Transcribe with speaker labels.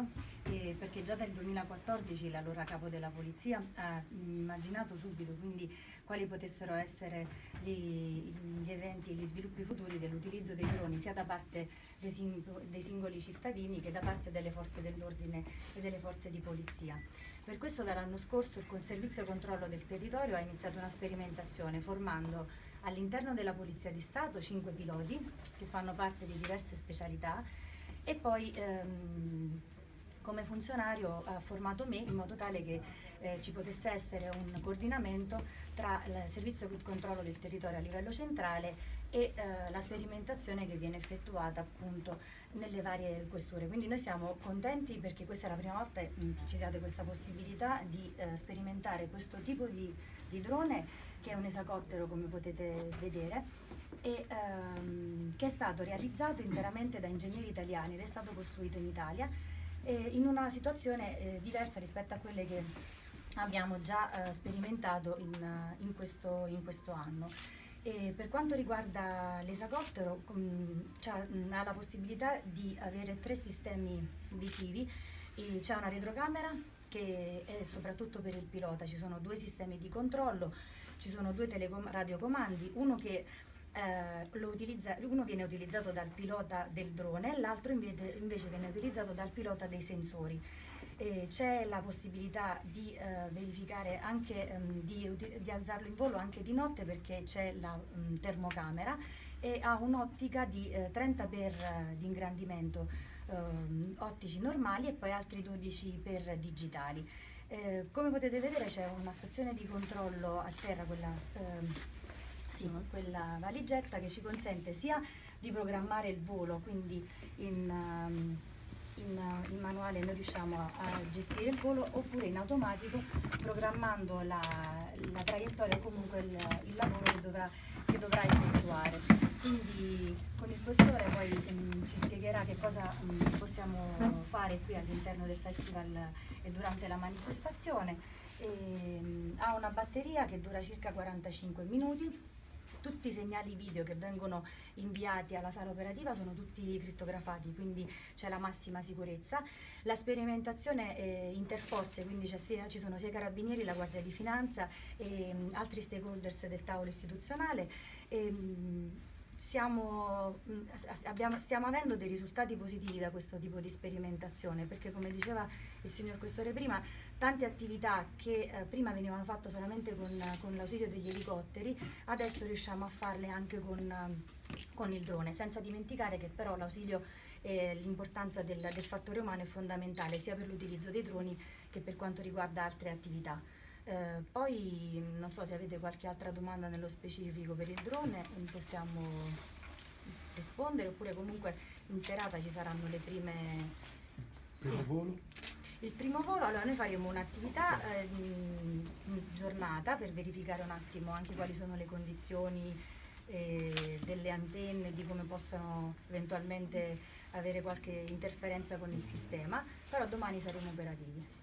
Speaker 1: subito eh, perché già nel 2014 l'allora capo della polizia ha immaginato subito quindi quali potessero essere gli, gli eventi e gli sviluppi futuri dell'utilizzo dei droni sia da parte dei, sing dei singoli cittadini che da parte delle forze dell'ordine e delle forze di polizia. Per questo dall'anno scorso il Conservizio Controllo del Territorio ha iniziato una sperimentazione formando all'interno della Polizia di Stato cinque piloti che fanno parte di diverse specialità e poi ehm, come funzionario ha formato me in modo tale che eh, ci potesse essere un coordinamento tra il servizio di controllo del territorio a livello centrale e eh, la sperimentazione che viene effettuata appunto nelle varie questure. Quindi noi siamo contenti perché questa è la prima volta che ci date questa possibilità di eh, sperimentare questo tipo di, di drone che è un esacottero come potete vedere e ehm, che è stato realizzato interamente da ingegneri italiani ed è stato costruito in Italia eh, in una situazione eh, diversa rispetto a quelle che abbiamo già eh, sperimentato in, in, questo, in, questo, anno. E per quanto riguarda l'esacottero ha la possibilità di avere tre sistemi visivi, c'è una retrocamera che è soprattutto per il pilota, ci sono due sistemi di controllo, ci sono due radiocomandi, uno che eh, uno viene utilizzato dal pilota del drone e l'altro invece, invece, viene utilizzato dal pilota dei sensori. c'è la possibilità di eh, verificare anche um, di, di, alzarlo in volo anche di notte perché c'è la um, termocamera e ha un'ottica di eh, 30 per uh, di ingrandimento um, ottici normali e poi altri 12 per digitali. Eh, come potete vedere c'è una stazione di controllo a terra, quella, ehm, quella valigetta che ci consente sia di programmare il volo, quindi in, um, in, in manuale noi riusciamo a, a, gestire il volo, oppure in automatico programmando la, la traiettoria o comunque il, il lavoro che dovrà, che dovrà effettuare. Quindi con il questore poi um, ci spiegherà che cosa um, possiamo fare qui all'interno del festival e durante la manifestazione. E, um, ha una batteria che dura circa 45 minuti, tutti i segnali video che vengono inviati alla sala operativa sono tutti crittografati, quindi c'è la massima sicurezza. La sperimentazione è interforze, quindi ci sono sia i carabinieri, la Guardia di Finanza e um, altri stakeholders del tavolo istituzionale. E, um, siamo, mm, abbiamo, stiamo avendo dei risultati positivi da questo tipo di sperimentazione perché come diceva il signor Questore prima tante attività che eh, prima venivano fatte solamente con, con l'ausilio degli elicotteri adesso riusciamo a farle anche con, con il drone senza dimenticare che però l'ausilio e l'importanza del, del fattore umano è fondamentale sia per l'utilizzo dei droni che per quanto riguarda altre attività. Eh, poi non so se avete qualche altra domanda nello specifico per il drone, possiamo rispondere oppure comunque in serata ci saranno le prime...
Speaker 2: Primo sì. volo?
Speaker 1: Il primo volo, allora noi faremo un'attività eh, giornata per verificare un attimo anche quali sono le condizioni eh, delle antenne, di come possano eventualmente avere qualche interferenza con il sistema, però domani saremo operativi.